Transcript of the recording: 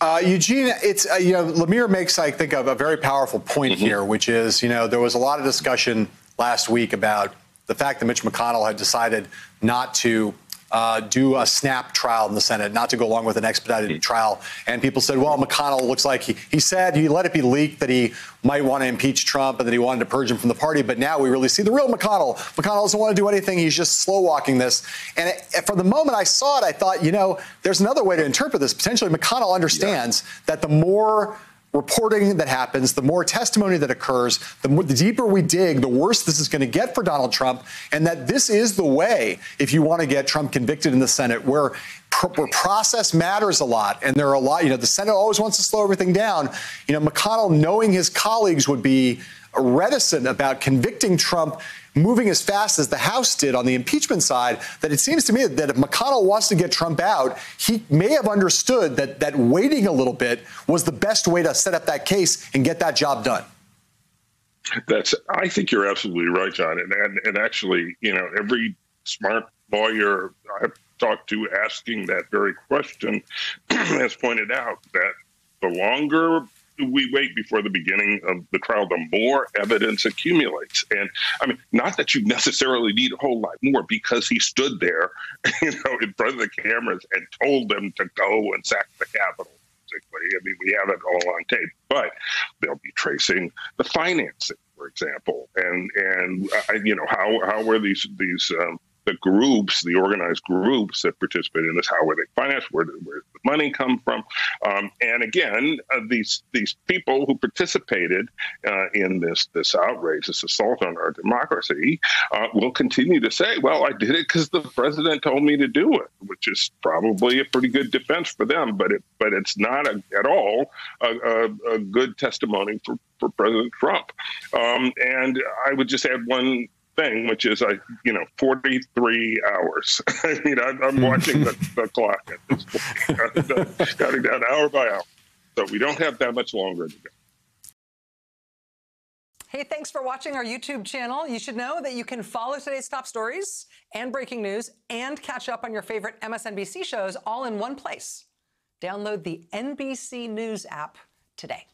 Uh, Eugene, it's uh, you know Lemire makes I think of a very powerful point mm-hmm. here, which is you know there was a lot of discussion last week about the fact that Mitch McConnell had decided not to uh, do a snap trial in the Senate, not to go along with an expedited mm-hmm. trial. And people said, well, McConnell looks like he, he said he let it be leaked that he might want to impeach Trump and that he wanted to purge him from the party. But now we really see the real McConnell. McConnell doesn't want to do anything. He's just slow walking this. And it, from the moment I saw it, I thought, you know, there's another way to interpret this. Potentially, McConnell understands yeah. that the more reporting that happens, the more testimony that occurs, the, more, the deeper we dig, the worse this is going to get for Donald Trump, and that this is the way if you want to get Trump convicted in the Senate, where, where process matters a lot, and there are a lot. You know, the Senate always wants to slow everything down. You know, McConnell, knowing his colleagues would be reticent about convicting Trump moving as fast as the House did on the impeachment side, that it seems to me that if McConnell wants to get Trump out, he may have understood that that waiting a little bit was the best way to set up that case and get that job done. That's. I think you're absolutely right, John. And and, and actually, you know, every smart lawyer I've talked to asking that very question has pointed out that the longer we wait before the beginning of the trial, the more evidence accumulates. And I mean, not that you necessarily need a whole lot more because he stood there, you know, in front of the cameras and told them to go and sack the Capitol. I mean, we have it all on tape, but they'll be tracing the financing, for example, and and uh, you know how how were these these um, the groups, the organized groups that participate in this, how were they financed? Where did, where did the money come from? Um, and again, uh, these these people who participated uh, in this this outrage, this assault on our democracy, uh, will continue to say, "Well, I did it because the president told me to do it," which is probably a pretty good defense for them, but it but it's not a, at all a, a, a, good testimony for, for President Trump. Um, and I would just add one thing, which is I, you know, 43 hours. I mean, I'm, I'm watching the, the, clock at this point, counting down hour by hour. So we don't have that much longer to go. Hey, thanks for watching our YouTube channel. You should know that you can follow today's top stories and breaking news and catch up on your favorite MSNBC shows all in one place. Download the NBC News app today.